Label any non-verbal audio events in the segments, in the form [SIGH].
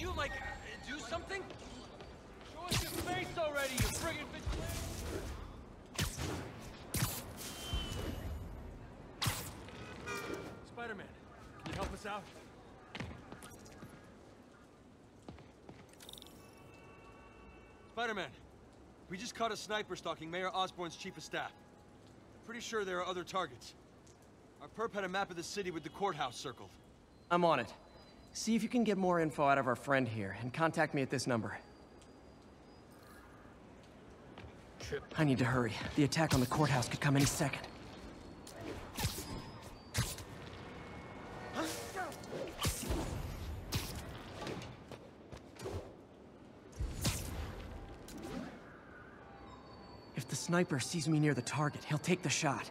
You, like, do something? Show us your face already, you friggin' bitch! Spider-Man, can you help us out? Spider-Man, we just caught a sniper stalking Mayor Osborn's chief of staff. Pretty sure there are other targets. Our perp had a map of the city with the courthouse circled. I'm on it. See if you can get more info out of our friend here, and contact me at this number. I need to hurry. The attack on the courthouse could come any second. If the sniper sees me near the target, he'll take the shot.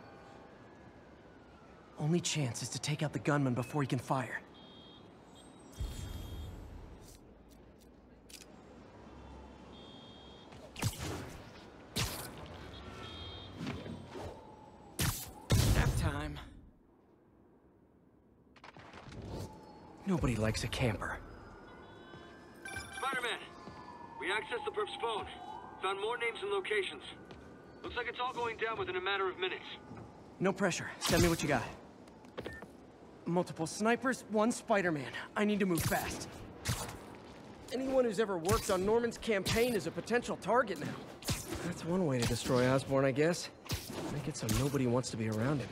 Only chance is to take out the gunman before he can fire. Likes a camper. Spider-Man, we accessed the perp's phone. Found more names and locations. Looks like it's all going down within a matter of minutes. No pressure. Send me what you got. Multiple snipers, one Spider-Man. I need to move fast. Anyone who's ever worked on Norman's campaign is a potential target now. That's one way to destroy Osborn, I guess. Make it so nobody wants to be around him.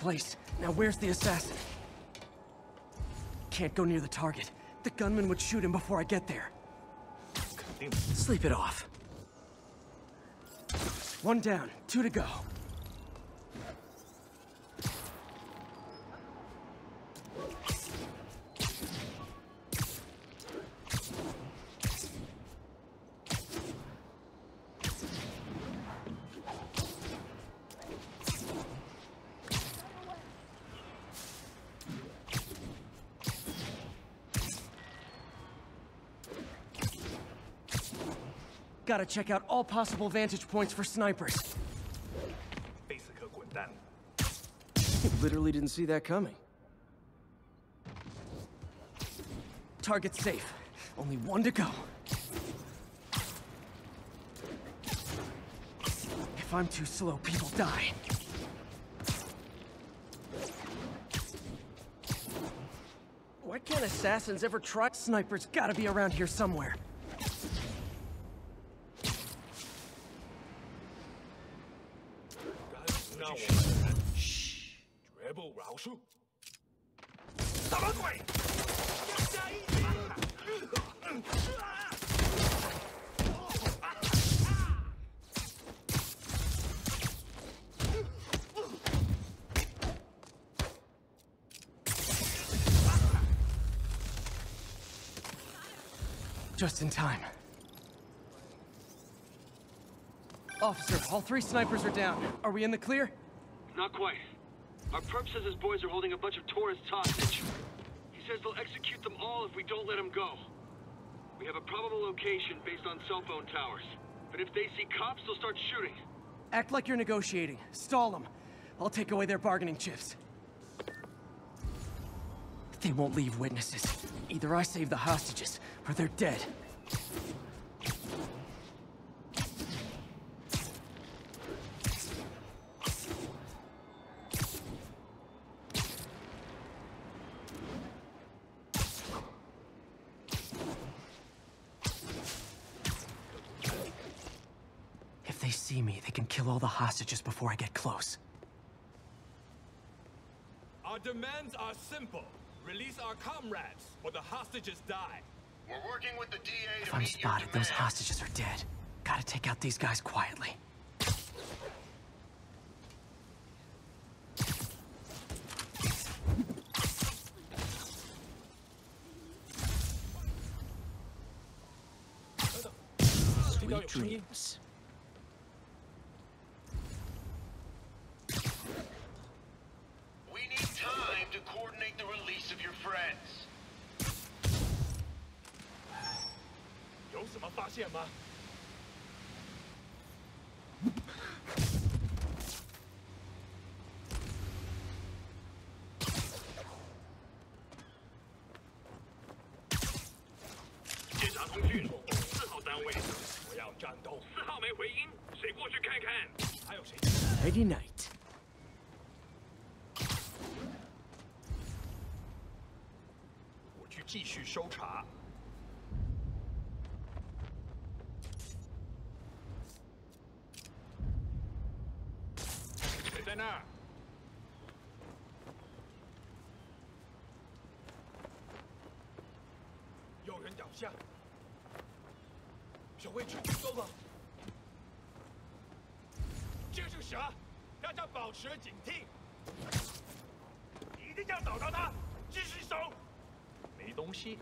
Place. Now where's the assassin? Can't go near the target. The gunman would shoot him before I get there. Sleep it off. One down, two to go. Gotta check out all possible vantage points for snipers. Literally didn't see that coming. Target safe. Only one to go. If I'm too slow, people die. Why can't assassins ever try? Snipers gotta be around here somewhere. Just in time. Officer, all three snipers are down. Are we in the clear? Not quite. Our perp says his boys are holding a bunch of tourists hostage. He says they'll execute them all if we don't let them go. We have a probable location based on cell phone towers. But if they see cops, they'll start shooting. Act like you're negotiating. Stall them. I'll take away their bargaining chips. They won't leave witnesses. Either I save the hostages, or they're dead. If they see me, they can kill all the hostages before I get close. Our demands are simple. Release our comrades, or the hostages die. We're working with the DA If I'm spotted, those hostages are dead. Gotta take out these guys quietly. Sweet dreams. We need time to coordinate the release of your friends. 什么发现吗？ 检查通讯，四号单位，我要战斗。四号没回音，谁过去看看？还有谁？ Nighty night. 守卫出去搜吧。这是啥？大家保持警惕，一定要找到他，继续搜。没东西。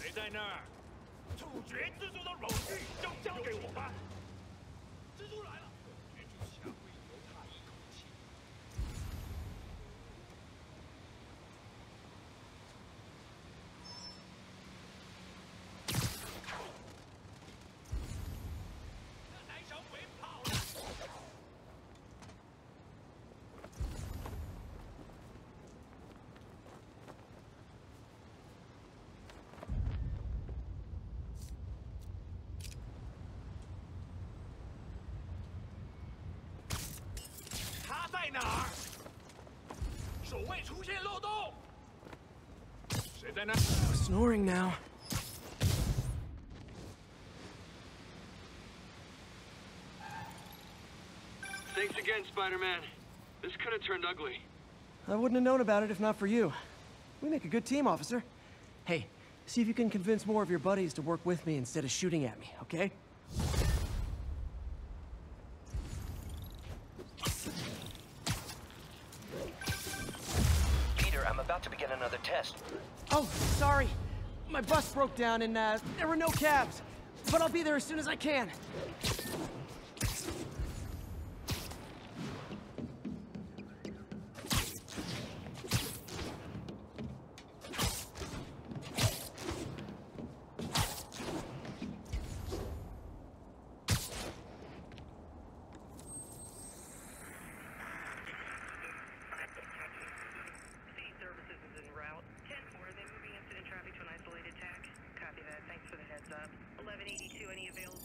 谁在那儿？处决蜘蛛的荣誉就交给我吧。蜘蛛来了，Snoring now. Thanks again, Spider-Man. This could have turned ugly. I wouldn't have known about it if not for you. We make a good team, officer. Hey, see if you can convince more of your buddies to work with me instead of shooting at me, okay? My bus broke down and uh, there were no cabs. But I'll be there as soon as I can. 782, any available?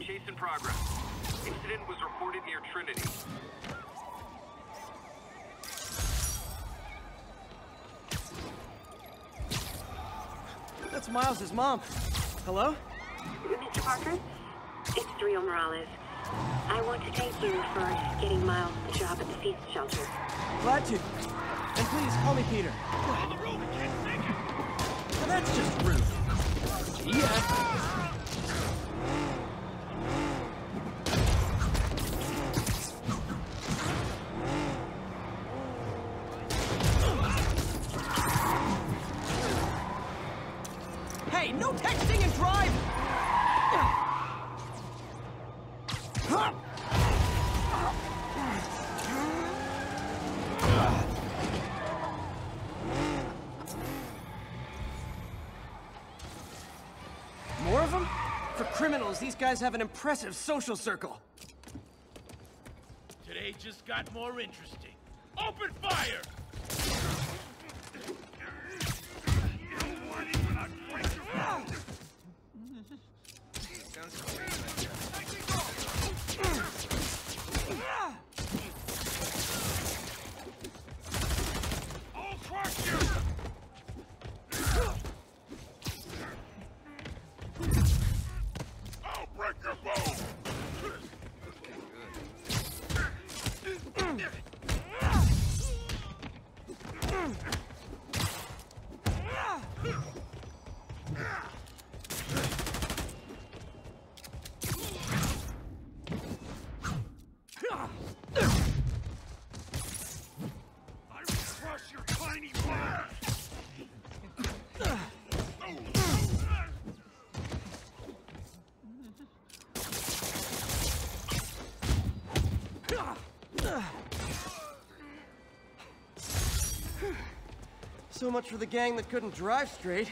Chase in progress. Incident was reported near Trinity. Miles' mom. Hello? Mr. Parker, it's Rio Morales. I want to thank you for getting Miles the job at the F.E.A.S.T. shelter. Glad to. And please call me Peter. Now that's just rude. Yeah. Hey, no texting and drive! More of them? For criminals, these guys have an impressive social circle. Today just got more interesting. Open fire! Boom! So much for the gang that couldn't drive straight.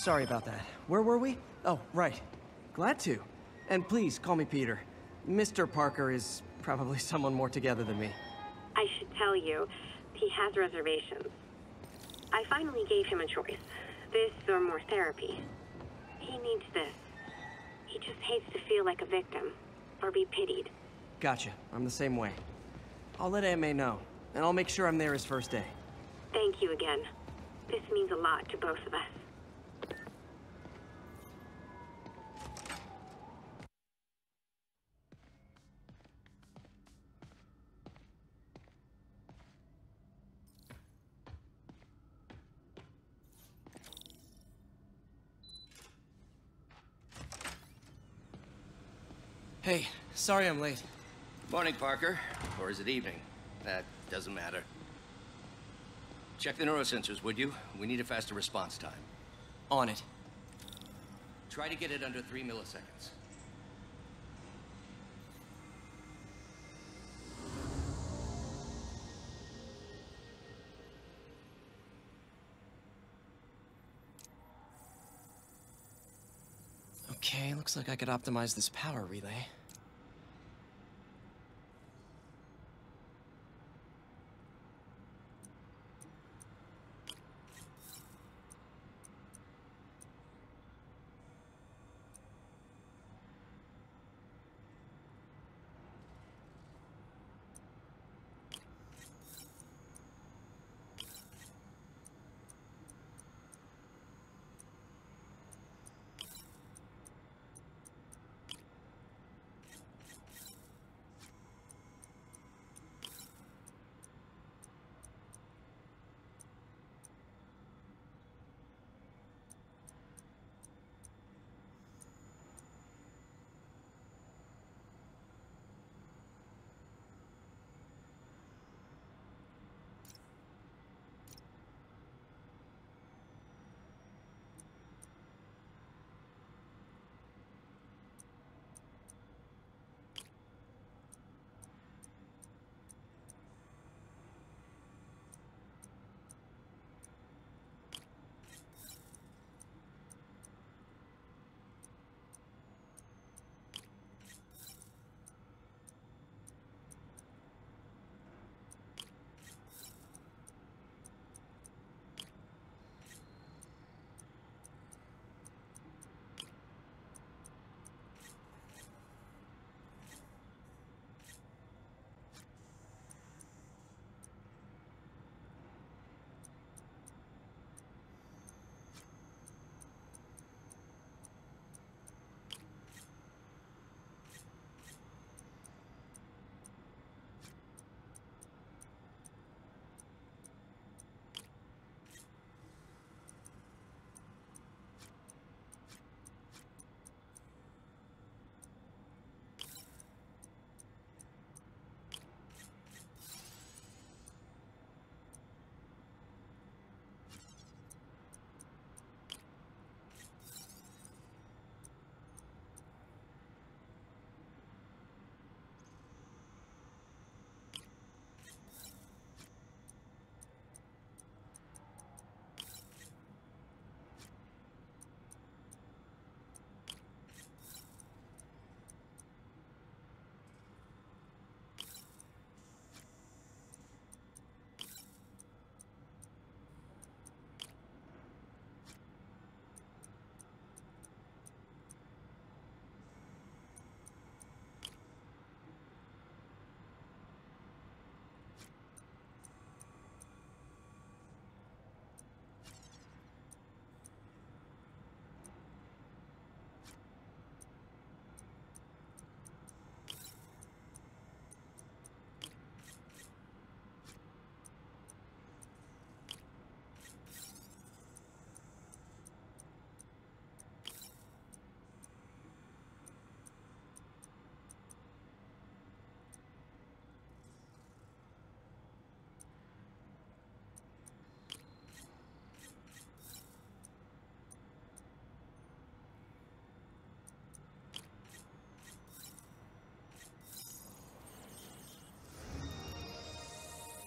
Sorry about that. Where were we? Oh, right. Glad to. And please, call me Peter. Mr. Parker is probably [LAUGHS] someone more together than me. I should tell you, he has reservations. I finally gave him a choice. This or more therapy. He needs this. He just hates to feel like a victim, or be pitied. Gotcha. I'm the same way. I'll let May know, and I'll make sure I'm there his first day. Thank you again. This means a lot to both of us. Sorry I'm late. Morning, Parker. Or is it evening? That doesn't matter. Check the neurosensors, would you? We need a faster response time. On it. Try to get it under three milliseconds. Okay, looks like I could optimize this power relay.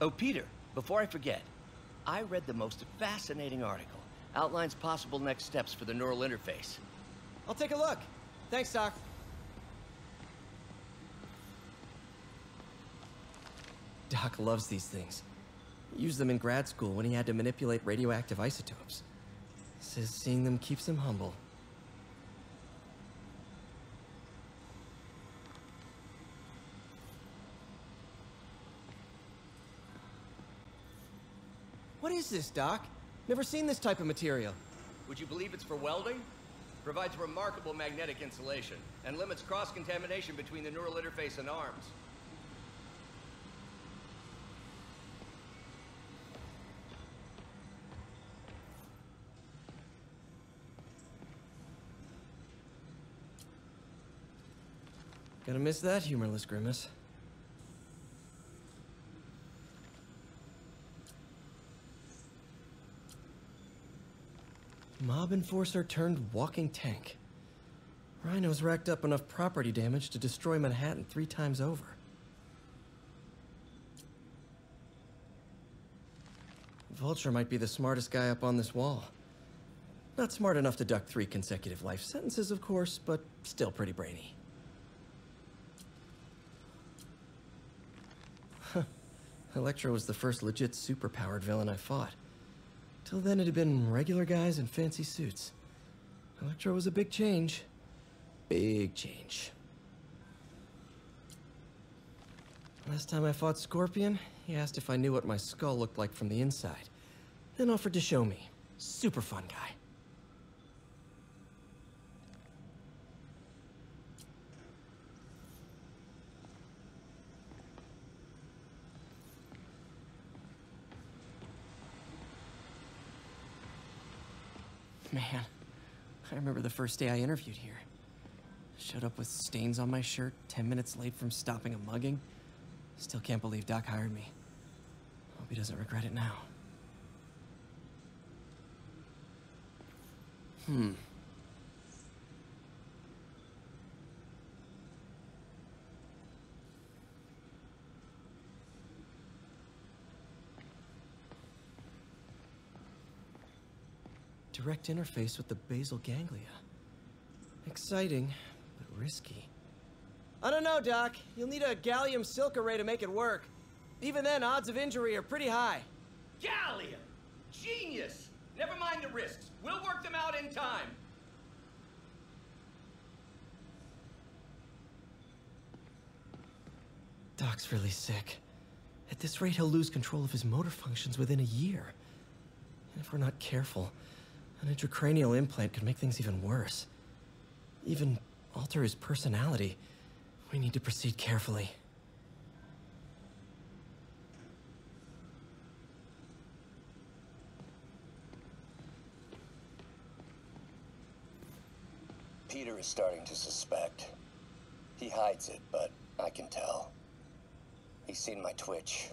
Oh, Peter, before I forget, I read the most fascinating article. Outlines possible next steps for the neural interface. I'll take a look. Thanks, Doc. Doc loves these things. He used them in grad school when he had to manipulate radioactive isotopes. Says seeing them keeps him humble. Is this, Doc? Never seen this type of material. Would you believe it's for welding? Provides remarkable magnetic insulation and limits cross-contamination between the neural interface and arms. Gonna miss that humorless grimace. Mob enforcer turned walking tank. Rhino's racked up enough property damage to destroy Manhattan three times over. Vulture might be the smartest guy up on this wall. Not smart enough to duck three consecutive life sentences, of course, but still pretty brainy. [LAUGHS] Electro was the first legit superpowered villain I fought. Till then, it had been regular guys in fancy suits. Electro was a big change. Big change. Last time I fought Scorpion, he asked if I knew what my skull looked like from the inside. Then offered to show me. Super fun guy. Man, I remember the first day I interviewed here. Showed up with stains on my shirt, 10 minutes late from stopping a mugging. Still can't believe Doc hired me. Hope he doesn't regret it now. Hmm. Direct interface with the basal ganglia. Exciting, but risky. I don't know, Doc. You'll need a gallium silk array to make it work. Even then, odds of injury are pretty high. Gallium! Genius! Never mind the risks. We'll work them out in time. Doc's really sick. At this rate, he'll lose control of his motor functions within a year. And if we're not careful, an intracranial implant could make things even worse. Even alter his personality. We need to proceed carefully. Peter is starting to suspect. He hides it, but I can tell. He's seen my twitch.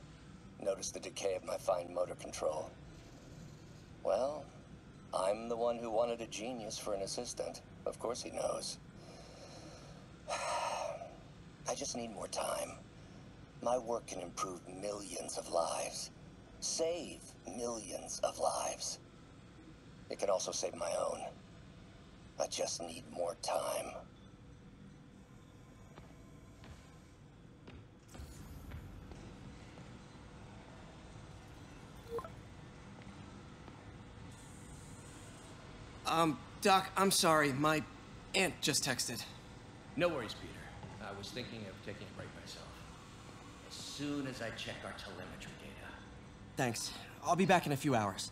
noticed the decay of my fine motor control. Well, I'm the one who wanted a genius for an assistant. Of course he knows. [SIGHS] I just need more time. My work can improve millions of lives. Save millions of lives. It can also save my own. I just need more time. Um, Doc, I'm sorry. My aunt just texted. No worries, Peter. I was thinking of taking a break myself. As soon as I check our telemetry data. Thanks. I'll be back in a few hours.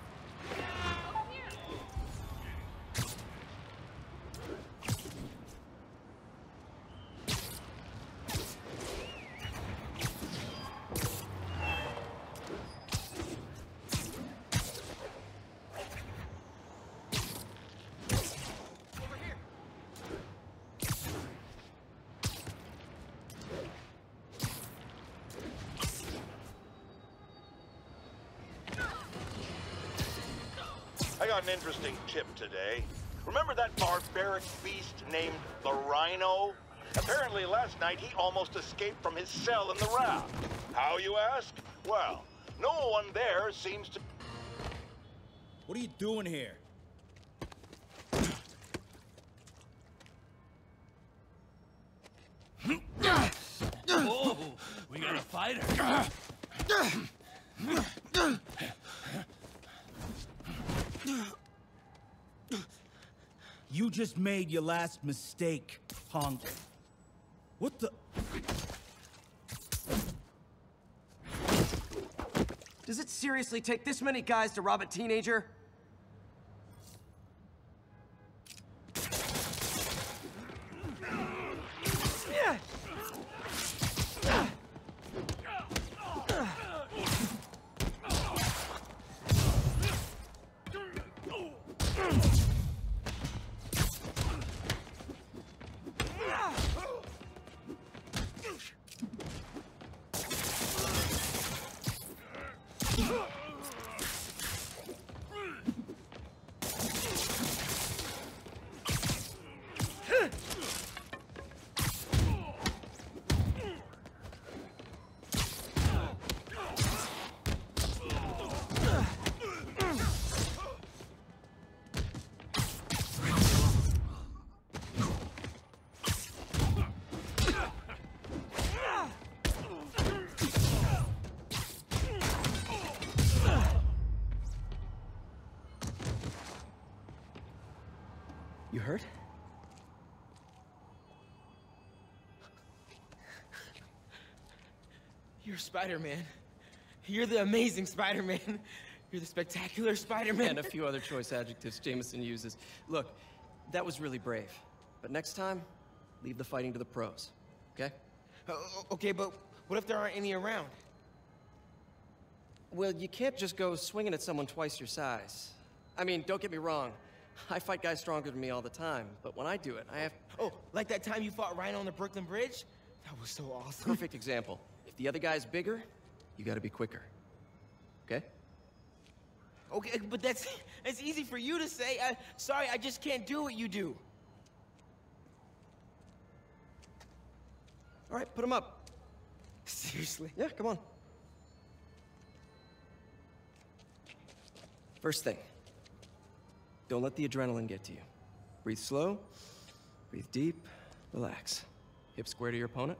Got an interesting tip today. Remember that barbaric beast named the Rhino? Apparently last night he almost escaped from his cell in the raft. How, you ask? Well, no one there seems to... What are you doing here? Oh, we got a fighter. You just made your last mistake, punk. What the? Does it seriously take this many guys to rob a teenager? Hurt? You're Spider-Man. You're the amazing Spider-Man. You're the spectacular Spider-Man. And a few other choice adjectives Jameson uses. Look, that was really brave. But next time, leave the fighting to the pros. Okay? Uh, okay, but what if there aren't any around? Well, you can't just go swinging at someone twice your size. I mean, don't get me wrong. I fight guys stronger than me all the time, but when I do it, I have Oh, like that time you fought Rhino on the Brooklyn Bridge? That was so awesome. perfect example. If the other guy's bigger, you gotta be quicker. Okay? Okay, but that's... It's easy for you to say. I, sorry, I just can't do what you do. All right, put him up. Seriously. Yeah, come on. First thing, don't let the adrenaline get to you. Breathe slow, breathe deep, relax. Hip square to your opponent.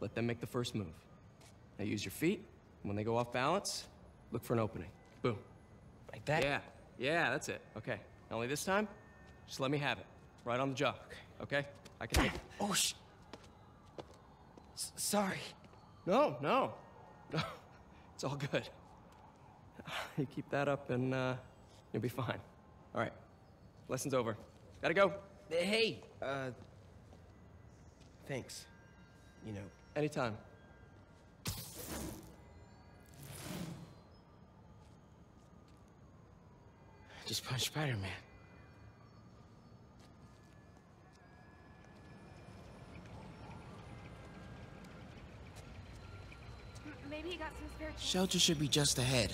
Let them make the first move. Now use your feet. When they go off balance, look for an opening. Boom. Like that? Yeah, yeah, that's it. Okay. Only this time, just let me have it. Right on the jaw. Okay? I can take it. Oh, sh... S sorry. No, no. [LAUGHS] it's all good. [LAUGHS] You keep that up and uh, you'll be fine. All right, lesson's over. Gotta go. Hey, uh... Thanks. You know, Anytime. just punch Spider-Man. Maybe he got some spare. Shelter should be just ahead.